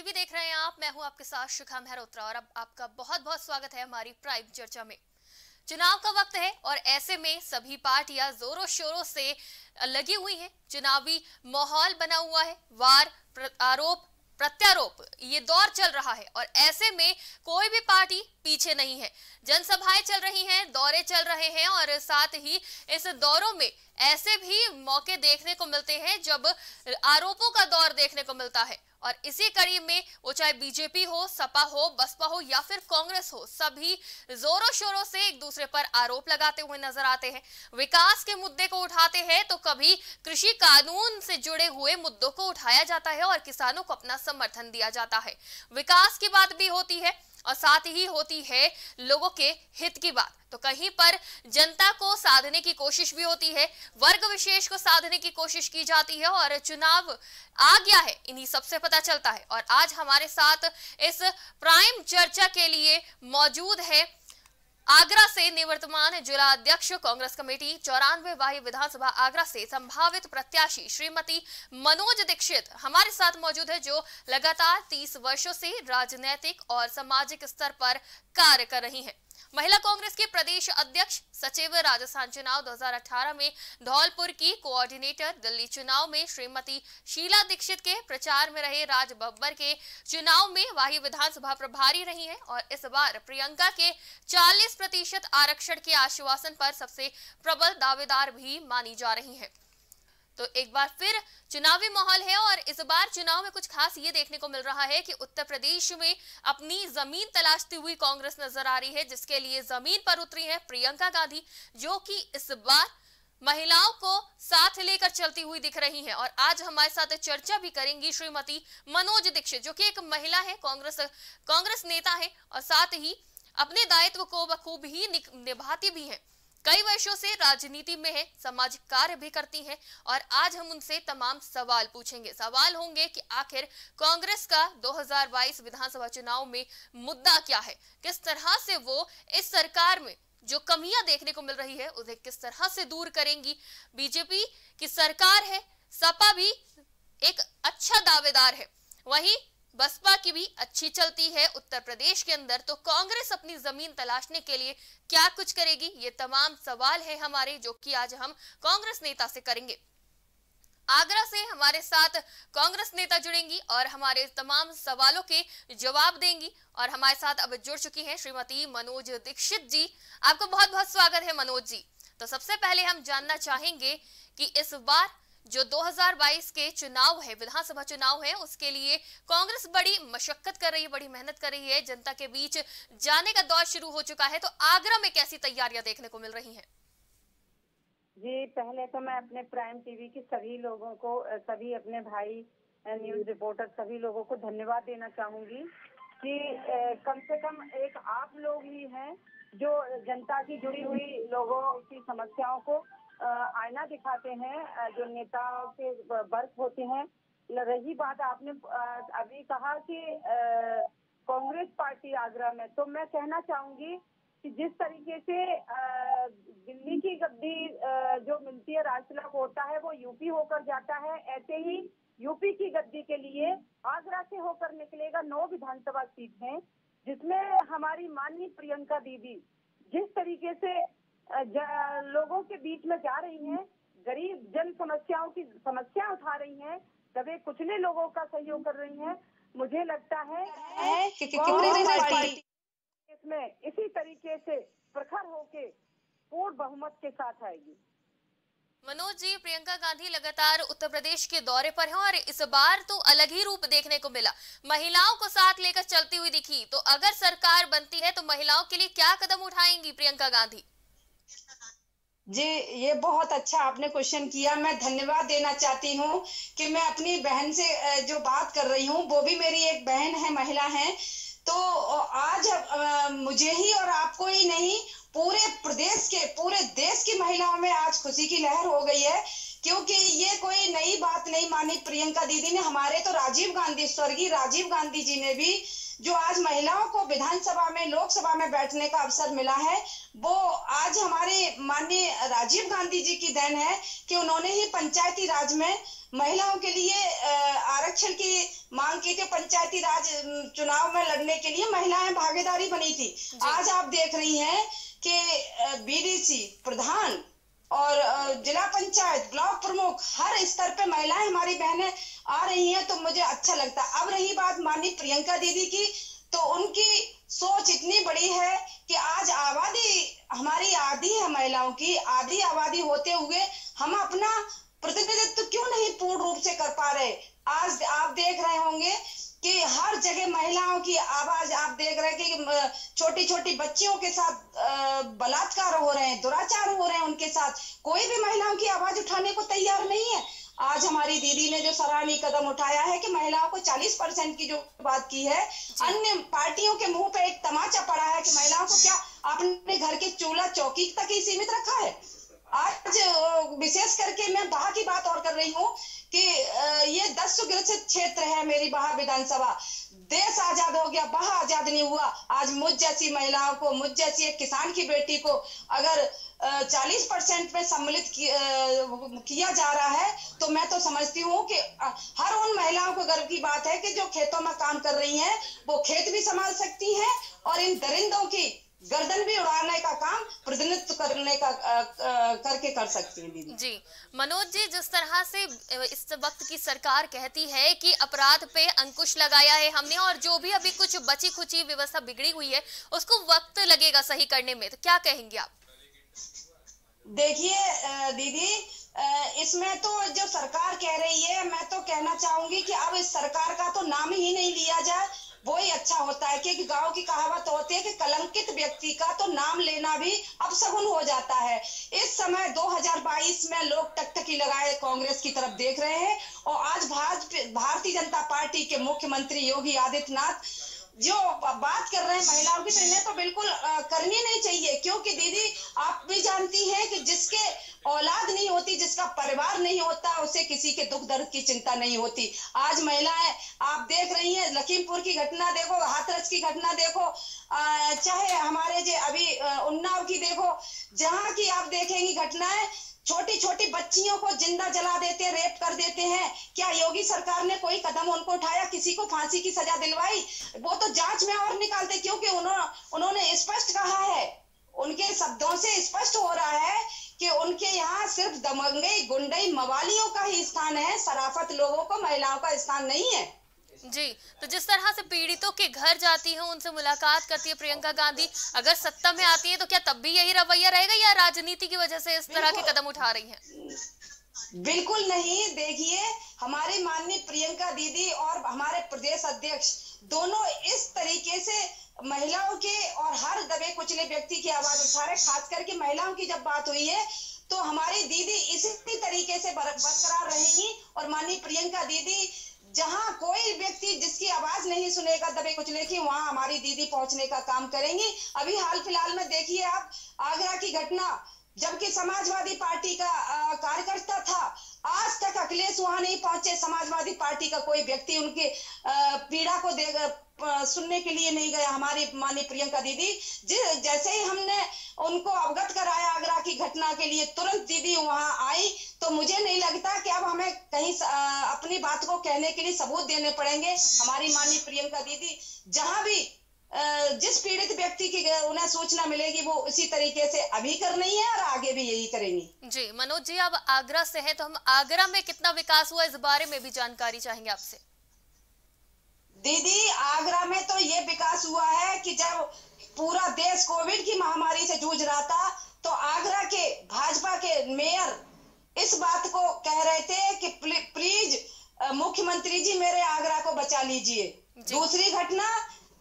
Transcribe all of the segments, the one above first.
TV देख रहे हैं आप, मैं हूँ आपके साथ शिखा मेहरोत्रा और अब आपका बहुत बहुत स्वागत है हमारी प्राइम चर्चा में। चुनाव का वक्त है और ऐसे में सभी पार्टियाँ जोरों शोरों से लगी हुई हैं। चुनावी माहौल बना हुआ है, वार आरोप, प्रत्यारोप, ये दौर चल रहा है और ऐसे में कोई भी पार्टी पीछे नहीं है। जनसभाएँ चल रही हैं, दौरे चल रहे हैं और साथ ही इस दौरों में ऐसे भी मौके देखने को मिलते हैं जब आरोपों का दौर देखने को मिलता है। और इसी कड़ी में वो चाहे बीजेपी हो, सपा हो, बसपा हो या फिर कांग्रेस हो, सभी जोरों शोरों से एक दूसरे पर आरोप लगाते हुए नज़र आते हैं। विकास के मुद्दे को उठाते हैं तो कभी कृषि कानून से जुड़े हुए मुद्दों को उठाया जाता है और किसानों को अपना समर्थन दिया जाता है। विकास की बात भी होती है। और साथ ही होती है लोगों के हित की बात। तो कहीं पर जनता को साधने की कोशिश भी होती है, वर्ग विशेष को साधने की कोशिश की जाती है और चुनाव आ गया है, इन्हीं सबसे पता चलता है। और आज हमारे साथ इस प्राइम चर्चा के लिए मौजूद है आगरा से निवर्तमान जिला अध्यक्ष, कांग्रेस कमेटी चौरानवे वाही विधानसभा आगरा से संभावित प्रत्याशी श्रीमती मनोज दीक्षित हमारे साथ मौजूद है, जो लगातार 30 वर्षों से राजनैतिक और सामाजिक स्तर पर कार्य कर रही हैं। महिला कांग्रेस के प्रदेश अध्यक्ष सचिव राजस्थान चुनाव 2018 में धौलपुर की कोऑर्डिनेटर दिल्ली चुनाव में श्रीमती शीला दीक्षित के प्रचार में रहे राज बब्बर के चुनाव में वाही विधानसभा प्रभारी रही हैं और इस बार प्रियंका के 40 प्रतिशत आरक्षण के आश्वासन पर सबसे प्रबल दावेदार भी मानी जा रही हैं। तो एक बार फिर चुनावी माहौल है और इस बार चुनाव में कुछ खास ये देखने को मिल रहा है कि उत्तर प्रदेश में अपनी ज़मीन तलाशती हुई कांग्रेस नज़र आ रही है, जिसके लिए ज़मीन पर उतरी है प्रियंका गांधी, जो कि इस बार महिलाओं को साथ लेकर चलती हुई दिख रही हैं। और आज हमारे साथ चर्चा भी करेंगी श्रीमती मनोज दीक्षित, जो कि एक महिला है, कांग्रेस कांग्रेस नेता है और साथ ही अपने दायित्व को बखूब ही निभाती भी है। कई वर्षों से राजनीति में है सामाजिक कार्य भी करती हैं और आज हम उनसे तमाम सवाल पूछेंगे। सवाल होंगे कि आखिर कांग्रेस का 2022 विधानसभा चुनाव में मुद्दा क्या है? किस तरह से वो इस सरकार में जो कमियाँ देखने को मिल रही है, उन्हें किस तरह से दूर करेंगी? बीजेपी की सरकार है, सपा भी एक अच्छा दावेदार है। वहीं बसपा की भी अच्छी चलती है उत्तर प्रदेश के अंदर तो कांग्रेस अपनी ज़मीन तलाशने के लिए क्या कुछ करेगी? ये तमाम सवाल है हमारे, जो कि आज हम कांग्रेस नेता से करेंगे। आगरा से हमारे साथ कांग्रेस नेता जुड़ेंगी और हमारे तमाम सवालों के जवाब देंगी। और हमारे साथ अब जुड़ चुकी हैं श्रीमती मनोज दीक्षित जी। आपको बहुत बहुत स्वागत है मनोज जी। तो सबसे पहले हम जानना चाहेंगे कि इस बार जो 2022 के चुनाव है, विधानसभा चुनाव है, उसके लिए कांग्रेस बड़ी मशक्कत कर रही है, बड़ी मेहनत कर रही है। जनता के बीच जाने का दौर शुरू हो चुका है तो आगरा में कैसी तैयारियाँ देखने को मिल रही हैं? जी, पहले तो मैं अपने प्राइम टीवी के सभी लोगों को सभी अपने भाई न्यूज़ रिपोर्टर, सभी लोगों को धन्यवाद देना चाहूँगी कि कम से कम एक आप लोग ही हैं जो जनता की जुड़ी हुई लोगों की समस्याओं को आईना दिखाते हैं जो नेताओं के वर्क होते हैं। रही बात आपने अभी कहा कि कांग्रेस पार्टी आगरा में। तो मैं कहना चाहूँगी कि जिस तरीके से दिल्ली की गद्दी जो मिलती है राजशिला होता है, वो यूपी होकर जाता है। ऐसे ही यूपी की गद्दी के लिए आगरा से होकर निकलेगा नौ विधानसभा सीट है जिसमें हमारी माननीय प्रियंका दीदी जिस तरीके से लोगों के बीच में जा रही हैं गरीब जन समस्याओं की समस्या उठा रही हैं दबे कुचले लोगों का सहयोग कर रही हैं। मुझे लगता है इसमें इसी तरीके से प्रखर होके पूर्ण बहुमत के साथ आएगी। मनोज जी प्रियंका गांधी लगातार उत्तर प्रदेश के दौरे पर हैं और इस बार तो अलग ही रूप देखने को मिला। महिलाओं को साथ लेकर चलती हुई दिखी। तो अगर सरकार बनती है तो महिलाओं के लिए क्या कदम उठाएँगी प्रियंका गांधी? जी, ये बहुत अच्छा आपने क्वेश्चन किया। मैं धन्यवाद देना चाहती हूँ कि मैं अपनी बहन से जो बात कर रही हूँ, वो भी मेरी एक बहन है, महिला है। तो आज मुझे ही और आपको ही नहीं, पूरे प्रदेश के, पूरे देश की महिलाओं में आज खुशी की लहर हो गई है। क्योंकि ये कोई नई बात नहीं मानी प्रियंका दीदी ने। हमारे तो राजीव गांधी, स्वर्गीय राजीव गांधी जी ने भी जो आज महिलाओं को विधानसभा में लोकसभा में बैठने का अवसर मिला है वो आज हमारे माननीय राजीव गांधी जी की देन है कि उन्होंने ही पंचायती राज में महिलाओं के लिए आरक्षण की मांग की थी पंचायती राज चुनाव में लड़ने के लिए महिलाएँ भागीदारी बनी थी। आज आप देख रही हैं कि बीडीसी प्रधान और जिला पंचायत, ब्लॉक प्रमुख, हर स्तर पे महिलाएँ हमारी बहनें आ रही हैं तो मुझे अच्छा लगता है। अब रही बात माननीय प्रियंका दीदी की तो उनकी सोच इतनी बड़ी है कि आज आबादी हमारी आधी है महिलाओं की, आधी आबादी होते हुए हम अपना प्रतिनिधित्व क्यों नहीं पूर्ण रूप से कर पा रहे? आज आप देख रहे होंगे कि हर जगह महिलाओं की आवाज़ आप देख रहे हैं कि छोटी छोटी बच्चियों के साथ बलात्कार हो रहे हैं दुराचार हो रहे हैं उनके साथ। कोई भी महिलाओं की आवाज़ उठाने को तैयार नहीं है। आज हमारी दीदी ने जो सराहनीय कदम उठाया है कि महिलाओं को 40 परसेंट की जो बात की है अन्य पार्टियों के मुँह पे एक तमाचा पड़ा है कि महिलाओं को क्या आपने घर के चूल्हा चौकी तक ही सीमित रखा है? आज विशेष करके मैं बहा की बात और कर रही हूँ कि ये दस सुग्रसित क्षेत्र है मेरी बहा विधानसभा। देश आज़ाद हो गया, बहा आज़ाद नहीं हुआ। आज मुझ जैसी महिलाओं को, मुझ जैसी एक किसान की बेटी को अगर चालीस परसेंट में सम्मिलित किया जा रहा है तो मैं तो समझती हूँ कि हर उन महिलाओं को गर्व की बात है कि जो खेतों में काम कर रही हैं, वो खेत भी संभाल सकती हैं और इन दरिंदों की गर्दन भी उड़ाने का काम प्रतिनिधित्व करने का आ, आ, करके कर सकती हैं दीदी। जी मनोज जी जिस तरह से इस वक्त की सरकार कहती है कि अपराध पे अंकुश लगाया है हमने और जो भी अभी कुछ बची खुची व्यवस्था बिगड़ी हुई है उसको वक्त लगेगा सही करने में। तो क्या कहेंगे आप? देखिए दीदी इसमें तो जो सरकार कह रही है मैं तो कहना चाहूँगी कि अब इस सरकार का तो नाम ही नहीं लिया जाए वो ही अच्छा होता है क्योंकि गाँव की कहावत होती है कि कलंकित व्यक्ति का तो नाम लेना भी अब सगुन हो जाता है। इस समय 2022 में लोग टकटकी लगाए, कांग्रेस की तरफ़ देख रहे हैं और आज भारतीय जनता पार्टी के मुख्यमंत्री योगी आदित्यनाथ जो बात कर रहे हैं महिलाओं की तो इन्हें तो बिल्कुल करनी नहीं चाहिए। क्योंकि दीदी, आप भी जानती हैं कि जिसके औलाद नहीं होती, जिसका परिवार नहीं होता, उसे किसी के दुख दर्द की चिंता नहीं होती। आज महिलाएँ, आप देख रही हैं, लखीमपुर की घटना देखो, हाथरस की घटना देखो चाहे हमारे जो अभी उन्नाव की देखो, जहाँ की आप देखेंगी घटनाएँ छोटी छोटी बच्चियों को ज़िंदा जला देते, रेप कर देते हैं। क्या योगी सरकार ने कोई कदम उनको उठाया, किसी को फांसी की सजा दिलवाई? वो तो जाँच में और निकालते क्योंकि उन्होंने उन्होंने स्पष्ट कहा है, उनके शब्दों से स्पष्ट हो रहा है कि उनके यहाँ सिर्फ़ दमंगई, गुंडई, मवालियों का ही स्थान है, सराफत लोगों को, महिलाओं का स्थान नहीं है। जी तो जिस तरह से पीड़ितों के घर जाती है उनसे मुलाकात करती है प्रियंका गांधी अगर सत्ता में आती है तो क्या तब भी यही रवैया रहेगा या राजनीति की वजह से इस तरह के कदम उठा रही है? बिल्कुल नहीं देखिए हमारी माननीय प्रियंका दीदी और हमारे प्रदेश अध्यक्ष दोनों इस तरीके से महिलाओं के और हर दबे कुचले व्यक्ति की आवाज़ उठा रहे खास करके महिलाओं की जब बात हुई है तो हमारी दीदी इसी तरीके से बरकरार रहेंगी और माननीय प्रियंका दीदी जहाँ कोई व्यक्ति जिसकी आवाज़ नहीं सुनेगा दबे कुचले की वहाँ हमारी दीदी पहुँचने का काम करेंगी। अभी हाल फ़िलहाल में देखिए आप, आगरा की घटना जबकि समाजवादी पार्टी का कार्यकर्ता था। आज तक अखिलेश वहाँ नहीं पहुँचे। समाजवादी पार्टी का कोई व्यक्ति उनके पीड़ा को दे सुनने के लिए नहीं गया। हमारी मानी प्रियंका दीदी जैसे ही हमने उनको अवगत कराया आगरा की घटना के लिए, तुरंत दीदी वहाँ आई। तो मुझे नहीं लगता कि अब हमें कहीं अपनी बात को कहने के लिए सबूत देने पड़ेंगे। हमारी मानी प्रियंका दीदी, जहाँ भी जिस पीड़ित व्यक्ति की उन्हें सूचना मिलेगी वो इसी तरीके से अभी करनी है और आगे भी यही करेंगी। जी मनोज जी अब आगरा से है तो हम आगरा में कितना विकास हुआ इस बारे में भी जानकारी चाहेंगे आपसे। दीदी आगरा में तो ये विकास हुआ है कि जब पूरा देश कोविड की महामारी से जूझ रहा था तो आगरा के भाजपा के मेयर इस बात को कह रहे थे कि प्लीज़ मुख्यमंत्री जी मेरे आगरा को बचा लीजिए। दूसरी घटना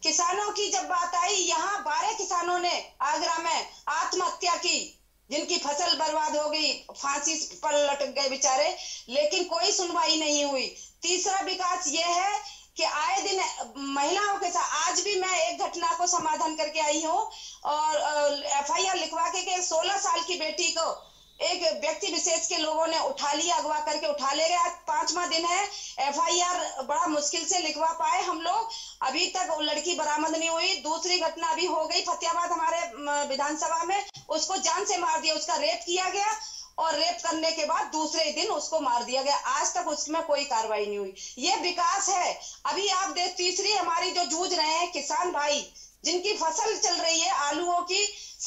किसानों की जब बात आई, यहाँ बारह किसानों ने आगरा में आत्महत्या की, जिनकी फ़सल बर्बाद हो गई, फांसी पर लटक गए बेचारे, लेकिन कोई सुनवाई नहीं हुई। तीसरा विकास ये है कि आए दिन महिलाओं के साथ, आज भी मैं एक घटना को समाधान करके आई हूँ, और एफआईआर लिखवा के सोलह साल की बेटी को एक व्यक्ति विशेष के लोगों ने उठा लिया, अगवा करके उठा ले गए आज पांचवा दिन है। एफआईआर बड़ा मुश्किल से लिखवा पाए हम लोग। अभी तक वो लड़की बरामद नहीं हुई। दूसरी घटना अभी हो गई फतेहाबाद हमारे विधानसभा में। उसको जान से मार दिया, उसका रेप किया गया और रेप करने के बाद दूसरे दिन उसको मार दिया गया। आज तक उसमें कोई कार्रवाई नहीं हुई। ये विकास है। अभी आप देख, तीसरी हमारी जो जूझ रहे हैं किसान भाई, जिनकी फ़सल चल रही है, आलू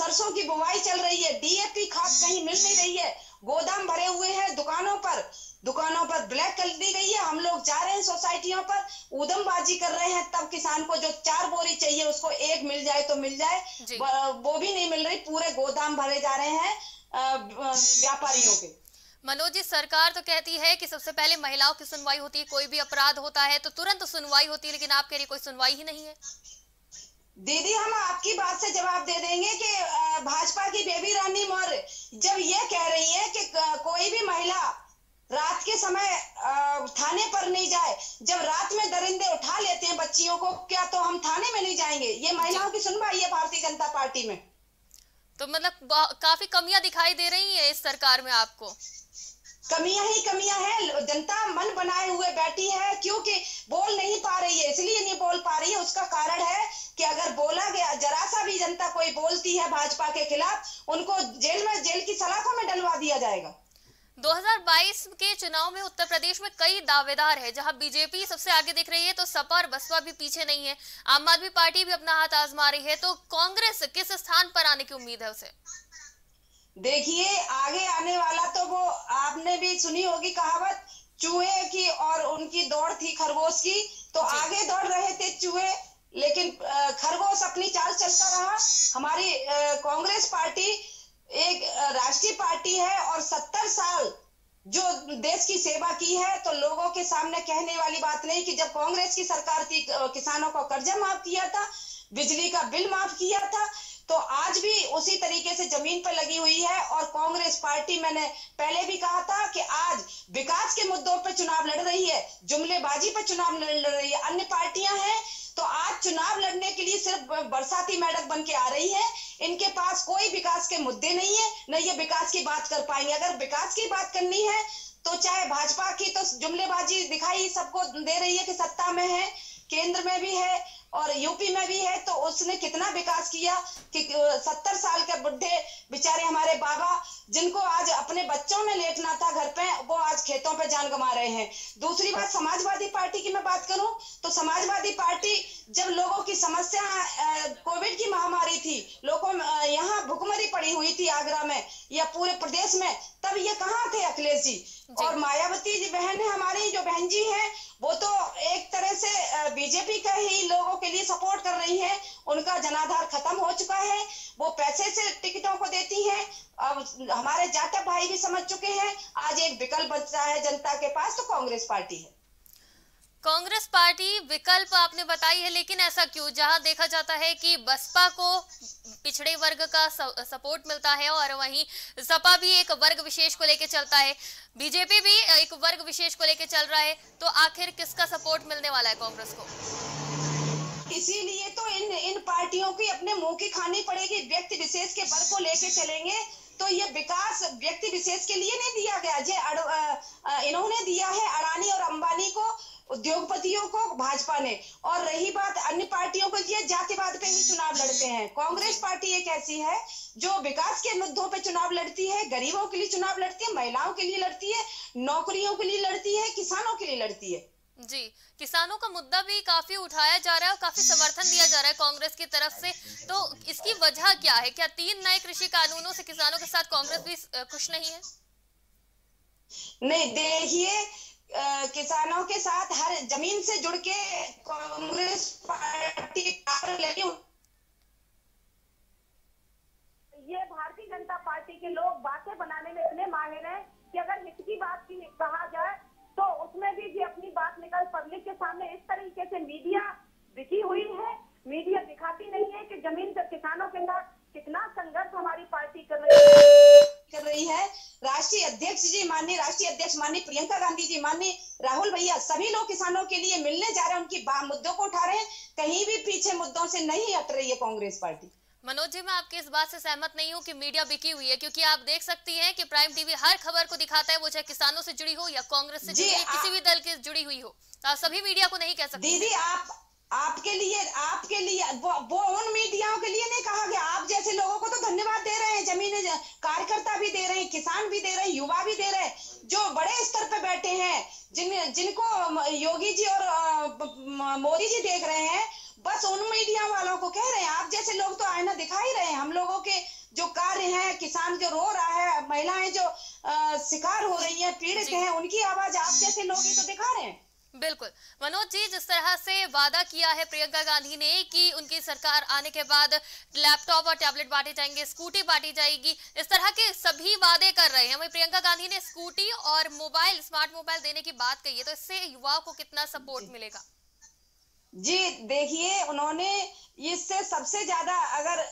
सरसों की बुवाई चल रही है डीएपी खाद कहीं मिल नहीं रही है। गोदाम भरे हुए हैं दुकानों पर। दुकानों पर ब्लैक कर दी गई है। हम लोग जा रहे हैं सोसाइटियों पर। उदमबाजी कर रहे हैं तब किसान को जो चार बोरी चाहिए उसको एक मिल जाए तो मिल जाए। वो भी नहीं मिल रही पूरे गोदाम भरे जा रहे हैं व्यापारियों के। मनोज जी सरकार तो कहती है कि सबसे पहले महिलाओं की सुनवाई होती है कोई भी अपराध होता है तो तुरंत सुनवाई होती है लेकिन आप कह रही कोई सुनवाई ही नहीं है। दीदी, हम आपकी बात से जवाब दे देंगे कि भाजपा की बेबी रानी मौर्य जब ये कह रही है कि कोई भी महिला रात के समय थाने पर नहीं जाए, जब रात में दरिंदे उठा लेते हैं बच्चियों को, क्या तो हम थाने में नहीं जाएँगे? ये महिलाओं की सुनवाई है भारतीय जनता पार्टी में। तो मतलब काफ़ी कमियाँ दिखाई दे रही है इस सरकार में आपको। कमियाँ ही कमियाँ हैं जनता मन बनाए हुए बैठी है, क्योंकि बोल नहीं पा रही है, इसलिए नहीं बोल पा रही है। उसका कारण है कि अगर बोला गया, जरा सा भी जनता कोई बोलती है भाजपा के खिलाफ, उनको जेल में, जेल की सलाखों में डलवा दिया जाएगा। 2022 के चुनाव में उत्तर प्रदेश में कई दावेदार है, जहाँ बीजेपी सबसे आगे दिख रही है तो सपा और बसपा भी पीछे नहीं है। आम आदमी पार्टी भी अपना हाथ आजमा रही है तो कांग्रेस किस स्थान पर आने की उम्मीद है उसे? देखिए आगे आने वाला तो वो आपने भी सुनी होगी कहावत चूहे की और उनकी दौड़ थी खरगोश की। तो आगे दौड़ रहे थे चूहे लेकिन खरगोश अपनी चाल चलता रहा। हमारी कांग्रेस पार्टी एक राष्ट्रीय पार्टी है और सत्तर साल जो देश की सेवा की है तो लोगों के सामने कहने वाली बात नहीं कि जब कांग्रेस की सरकार थी किसानों को कर्जा माफ़ किया था बिजली का बिल माफ़ किया था तो आज भी उसी तरीके से ज़मीन पर लगी हुई है और कांग्रेस पार्टी, मैंने पहले भी कहा था कि आज विकास के मुद्दों पर चुनाव लड़ रही है, जुमलेबाजी पर चुनाव लड़ रही है। अन्य पार्टियाँ हैं तो आज चुनाव लड़ने के लिए सिर्फ़ बरसाती मेढक बन के आ रही है। इनके पास कोई विकास के मुद्दे नहीं है, न ये विकास की बात कर पाएँगे। अगर विकास की बात करनी है तो चाहे भाजपा की तो जुमलेबाजी दिखाई सबको दे रही है कि सत्ता में है, केंद्र में भी है और यूपी में भी है तो उसने कितना विकास किया कि सत्तर साल के बुढ़े बेचारे हमारे बाबा जिनको आज अपने बच्चों में लेटना था घर पे वो आज खेतों पे जान गंवा रहे हैं। दूसरी बात समाजवादी पार्टी की मैं बात करूँ तो समाजवादी पार्टी जब लोगों की समस्या कोविड की महामारी थी लोगों यहाँ भुखमरी पड़ी हुई थी आगरा में या पूरे प्रदेश में तब ये कहाँ थे अखिलेश जी? और मायावती जी बहन है हमारी जो बहन जी है वो तो एक तरह से बीजेपी का ही लोगों के लिए सपोर्ट कर रही है, उनका जनाधार खत्म हो चुका है, वो पैसे से टिकटों को देती हैं, अब हमारे जाटव भाई भी समझ चुके हैं, आज एक विकल्प बचा है जनता के पास तो कांग्रेस पार्टी है। कांग्रेस पार्टी विकल्प आपने बताई है, लेकिन ऐसा क्यों? जहाँ देखा जाता है कि बसपा को पिछड़े वर्ग का सपोर्ट मिलता है, और वहीं सपा भी एक वर्ग विशेष को लेकर चलता है। बीजेपी भी एक वर्ग विशेष को लेकर चल रहा है तो आखिर किसका सपोर्ट मिलने वाला है कांग्रेस को? इसीलिए तो इन इन पार्टियों की अपने मुँह की खानी पड़ेगी। व्यक्ति विशेष के बल को लेके चलेंगे। तो ये विकास व्यक्ति विशेष के लिए नहीं दिया गया। जे इन्होंने दिया है अडानी और अंबानी को उद्योगपतियों को भाजपा ने। और रही बात अन्य पार्टियों को ये जातिवाद पे ही चुनाव लड़ते हैं। कांग्रेस पार्टी एक ऐसी है जो विकास के मुद्दों पे चुनाव लड़ती है गरीबों के लिए चुनाव लड़ती है महिलाओं के लिए लड़ती है नौकरियों के लिए लड़ती है किसानों के लिए लड़ती है। जी किसानों का मुद्दा भी काफ़ी उठाया जा रहा है और काफ़ी समर्थन दिया जा रहा है कांग्रेस की तरफ़ से। तो इसकी वजह क्या है? क्या तीन नए कृषि कानूनों से किसानों के साथ कांग्रेस भी खुश नहीं है? नहीं देखिए किसानों के साथ हर ज़मीन से जुड़ के कांग्रेस पार्टी ये भारतीय जनता पार्टी के लोग बातें बनाने में इतने माहिर हैं कि अगर हित की बात की कहा जाए तो उसमें भी जी अपनी बात निकल पब्लिक के सामने इस तरीके से मीडिया दिखी हुई है। मीडिया दिखाती नहीं है कि ज़मीन से किसानों के साथ कितना संघर्ष हमारी पार्टी कर रही है। कर रही है। राष्ट्रीय अध्यक्ष जी माननीय, राष्ट्रीय अध्यक्ष माननीय प्रियंका गांधी जी, माननीय राहुल भैया, सभी लोग किसानों के लिए मिलने जा रहे हैं। उनकी मुद्दों को उठा रहे हैं। कहीं भी पीछे मुद्दों से नहीं हट रही है कांग्रेस पार्टी। मनोज जी मैं आपकी इस बात से सहमत नहीं हूँ कि मीडिया बिकी हुई है क्योंकि आप देख सकती हैं कि प्राइम टीवी हर खबर को दिखाता है वो चाहे किसानों से जुड़ी हो या कांग्रेस से जुड़ी किसी भी दल के जुड़ी हुई हो। आप सभी मीडिया को नहीं कह सकते। दीदी आप आपके लिए आपके लिए वो, वो उन मीडियाओं के लिए नहीं कहा गया। आप जैसे लोगों को तो धन्यवाद दे रहे हैं ज़मीन कार्यकर्ता भी दे रहे हैं किसान भी दे रहे हैं युवा भी दे रहे हैं जो बड़े स्तर पे बैठे हैं जिन जिनको योगी जी और मोदी जी देख रहे हैं बस उन मीडिया वालों को कह रहे हैं। आप जैसे लोग तो आईना दिखा ही रहे हैं। हम लोगों के जो कार्य है किसान जो रो रहा है महिलाएँ जो आ, शिकार हो रही है पीड़ित हैं उनकी आवाज़ आप जैसे लोग ही तो दिखा रहे हैं। बिल्कुल। मनोज जी जिस तरह से वादा किया है प्रियंका गांधी ने कि उनकी सरकार आने के बाद लैपटॉप और टैबलेट बांटे जाएँगे स्कूटी बांटी जाएगी इस तरह के सभी वादे कर रहे हैं। वही प्रियंका गांधी ने स्कूटी और मोबाइल स्मार्ट मोबाइल देने की बात कही है तो इससे युवाओं को कितना सपोर्ट मिलेगा? जी, देखिए, उन्होंने इससे सबसे ज़्यादा अगर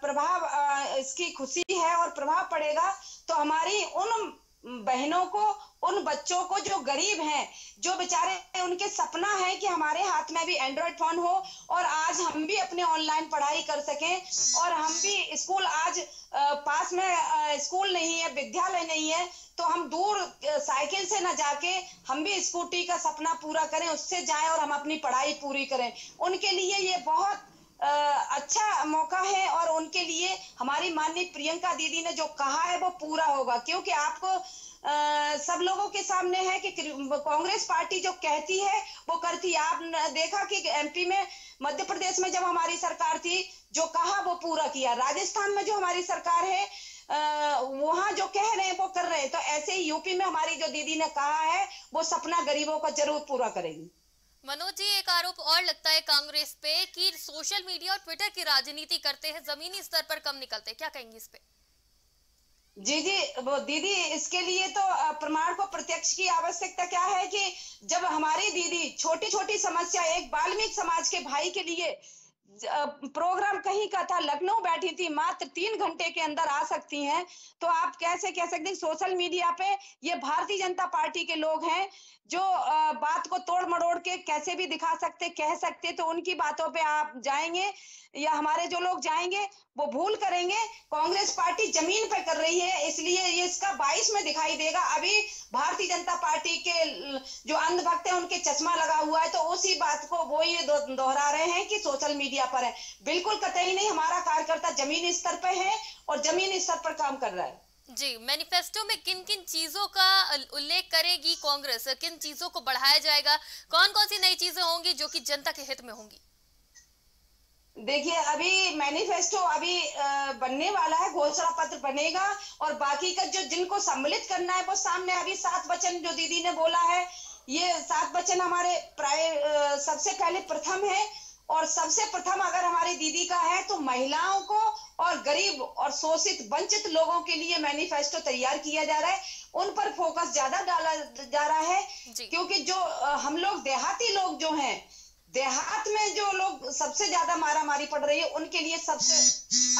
प्रभाव इसकी खुशी है और प्रभाव पड़ेगा तो हमारी उन बहनों को, उन बच्चों को जो गरीब हैं, जो बेचारे उनके सपना है कि हमारे हाथ में भी एंड्रॉयड फ़ोन हो और आज हम भी अपने ऑनलाइन पढ़ाई कर सकें और हम भी स्कूल आज पास में स्कूल नहीं है, विद्यालय नहीं है तो हम दूर साइकिल से ना जाके हम भी स्कूटी का सपना पूरा करें उससे जाएँ और हम अपनी पढ़ाई पूरी करें। उनके लिए ये बहुत अच्छा मौका है और उनके लिए हमारी माननीय प्रियंका दीदी ने जो कहा है वो पूरा होगा। क्योंकि आपको आ, सब लोगों के सामने है कि कांग्रेस पार्टी जो कहती है वो करती आप देखा कि एमपी में मध्य प्रदेश में जब हमारी सरकार थी जो कहा वो पूरा किया। राजस्थान में जो हमारी सरकार है वहाँ जो कह रहे हैं वो कर रहे हैं। तो ऐसे ही यूपी में हमारी जो दीदी ने कहा है वो सपना गरीबों का ज़रूर पूरा करेगी। मनोज जी एक आरोप और लगता है कांग्रेस पे कि सोशल मीडिया और ट्विटर की राजनीति करते हैं जमीनी स्तर पर कम निकलते हैं। क्या कहेंगे इस पे? जी जी वो दीदी इसके लिए तो प्रमाण को प्रत्यक्ष की आवश्यकता क्या है कि जब हमारी दीदी छोटी छोटी समस्या एक बाल्मीक समाज के भाई के लिए प्रोग्राम कहीं का था, लखनऊ बैठी थी, मात्र तीन घंटे के अंदर आ सकती हैं। तो आप कैसे कह सकते हैं, सोशल मीडिया पे ये भारतीय जनता पार्टी के लोग हैं जो बात को तोड़ मरोड़ के कैसे भी दिखा सकते, कह सकते तो उनकी बातों पे आप जाएँगे या हमारे जो लोग जाएँगे, वो भूल करेंगे। कांग्रेस पार्टी ज़मीन पे कर रही है, इसलिए ये इसका बाईस में दिखाई देगा। अभी भारतीय जनता पार्टी के जो अंधभक्त है, उनके चश्मा लगा हुआ है तो उसी बात को वो ये दोहरा रहे हैं कि सोशल मीडिया पर है। बिल्कुल कतई नहीं, हमारा कार्यकर्ता ज़मीन स्तर पर है और ज़मीन स्तर पर काम कर रहा है। जी मैनिफेस्टो में किन किन चीज़ों का उल्लेख करेगी कांग्रेस? किन चीज़ों को बढ़ाया जाएगा? कौन कौन सी नई चीज़ें होंगी जो कि जनता के हित में होंगी? देखिए, अभी मैनिफेस्टो अभी बनने वाला है, घोषणा पत्र बनेगा और बाकी का जो जिनको सम्मिलित करना है, वो सामने अभी सात वचन जो दीदी ने बोला है, ये सात वचन हमारे प्राय सबसे पहले प्रथम है। और सबसे प्रथम अगर हमारी दीदी का है तो महिलाओं को और गरीब और शोषित वंचित लोगों के लिए मैनिफेस्टो तैयार किया जा रहा है। उन पर फोकस ज़्यादा डाला जा रहा है क्योंकि जो हम लोग देहाती लोग जो हैं देहात में जो लोग सबसे ज़्यादा मारा मारी पड़ रही है उनके लिए सबसे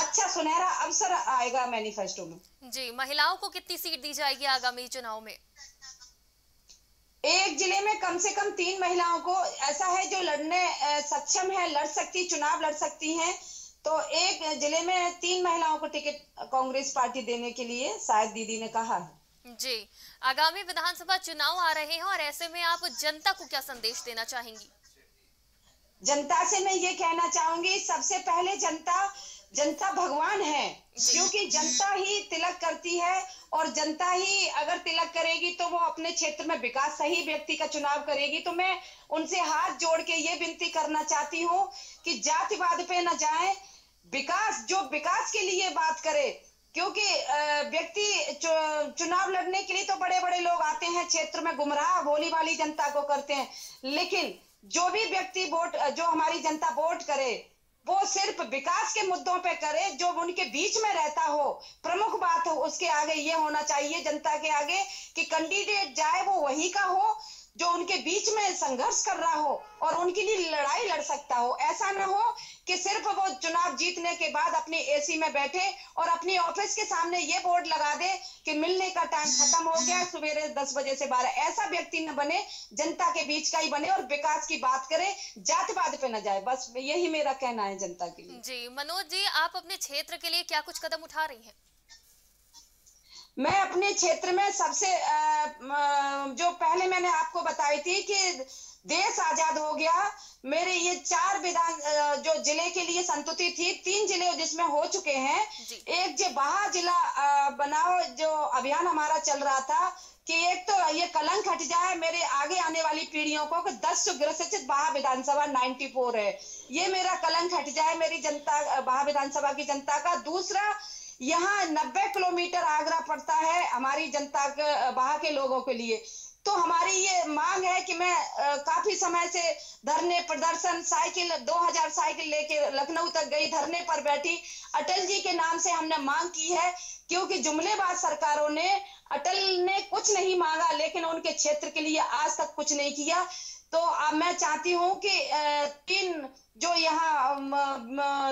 अच्छा सुनहरा अवसर आएगा मैनिफेस्टो में। जी महिलाओं को कितनी सीट दी जाएगी आगामी चुनाव में? एक ज़िले में कम से कम तीन महिलाओं को ऐसा है जो लड़ने सक्षम है लड़ सकती चुनाव लड़ सकती हैं। तो एक ज़िले में तीन महिलाओं को टिकट कांग्रेस पार्टी देने के लिए शायद दीदी ने कहा है। जी आगामी विधानसभा चुनाव आ रहे हैं और ऐसे में आप जनता को क्या संदेश देना चाहेंगी? जनता से मैं ये कहना चाहूँगी सबसे पहले जनता जनता भगवान है क्योंकि जनता ही तिलक करती है और जनता ही अगर तिलक करेगी तो वो अपने क्षेत्र में विकास सही व्यक्ति का चुनाव करेगी। तो मैं उनसे हाथ जोड़ के ये विनती करना चाहती हूँ कि जातिवाद पे न जाए विकास जो विकास के लिए बात करे क्योंकि व्यक्ति चुनाव लड़ने के लिए तो बड़े बड़े लोग आते हैं क्षेत्र में गुमराह भोली वाली जनता को करते हैं। लेकिन जो भी व्यक्ति वोट जो हमारी जनता वोट करे वो सिर्फ़ विकास के मुद्दों पे करे, जो उनके बीच में रहता हो। प्रमुख बात हो उसके आगे ये होना चाहिए जनता के आगे कि कैंडिडेट जाए वो वही का हो जो उनके बीच में संघर्ष कर रहा हो और उनके लिए लड़ाई लड़ सकता हो, ऐसा ना हो कि सिर्फ़ वो चुनाव जीतने के बाद अपनी एसी में बैठे और अपनी ऑफ़िस के सामने ये बोर्ड लगा दे कि मिलने का टाइम खत्म हो गया, सवेरे दस बजे से बारह। ऐसा व्यक्ति न बने, जनता के बीच का ही बने और विकास की बात करे जातिवाद पे न जाए। बस यही मेरा कहना है जनता के लिए। जी, मनोज जी, आप अपने क्षेत्र के लिए क्या कुछ कदम उठा रही हैं? मैं अपने क्षेत्र में सबसे जो पहले मैंने आपको बताई थी कि देश आज़ाद हो गया। मेरे ये चार विधान जो ज़िले के लिए संतुति थी तीन ज़िले जिसमें हो चुके हैं। एक जो बहा जिला बनाओ जो अभियान हमारा चल रहा था कि एक तो ये कलंक हट जाए मेरे आगे आने वाली पीढ़ियों को कि दस सुग्रसित बहा विधानसभा 94 है। ये मेरा कलंक हट जाए मेरी जनता बहा विधानसभा की जनता का। दूसरा यहाँ 90 किलोमीटर आगरा पड़ता है हमारी जनता के बहा के लोगों के लिए। तो हमारी ये मांग है कि मैं आ, काफ़ी समय से धरने प्रदर्शन साइकिल 2000 साइकिल लेके लखनऊ तक गई धरने पर बैठी। अटल जी के नाम से हमने मांग की है क्योंकि जुमलेबाज सरकारों ने अटल ने कुछ नहीं मांगा लेकिन उनके क्षेत्र के लिए आज तक कुछ नहीं किया। तो अब मैं चाहती हूँ कि तीन जो यहाँ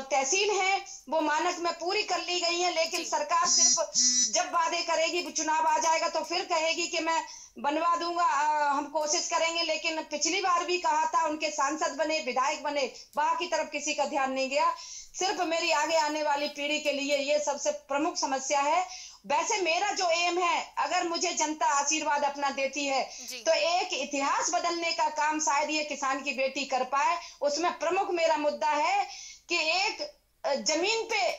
तहसील है वो मानक में पूरी कर ली गई है लेकिन सरकार सिर्फ़ जब वादे करेगी चुनाव आ जाएगा तो फिर कहेगी कि मैं बनवा दूँगा हम कोशिश करेंगे लेकिन पिछली बार भी कहा था उनके सांसद बने विधायक बने वहाँ की तरफ़ किसी का ध्यान नहीं गया। सिर्फ़ मेरी आगे आने वाली पीढ़ी के लिए ये सबसे प्रमुख समस्या है। वैसे मेरा जो एम है अगर मुझे जनता आशीर्वाद अपना देती है तो एक इतिहास बदलने का काम शायद ये किसान की बेटी कर पाए। उसमें प्रमुख मेरा मुद्दा है कि एक ज़मीन पे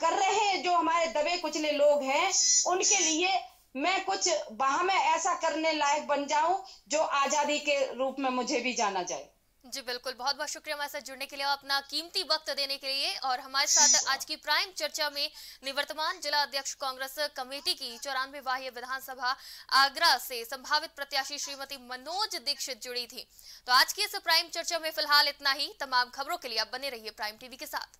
कर रहे जो हमारे दबे कुचले लोग हैं उनके लिए मैं कुछ वहाँ में ऐसा करने लायक बन जाऊँ जो आज़ादी के रूप में मुझे भी जाना जाए। जी बिल्कुल बहुत बहुत शुक्रिया हमारे साथ जुड़ने के लिए अपना कीमती वक्त देने के लिए और हमारे साथ आज की प्राइम चर्चा में निवर्तमान जिला अध्यक्ष कांग्रेस कमेटी की चौरानवे वाह्य विधानसभा आगरा से संभावित प्रत्याशी श्रीमती मनोज दीक्षित जुड़ी थी। तो आज की इस प्राइम चर्चा में फ़िलहाल इतना ही। तमाम खबरों के लिए आप बने रहिए प्राइम टीवी के साथ।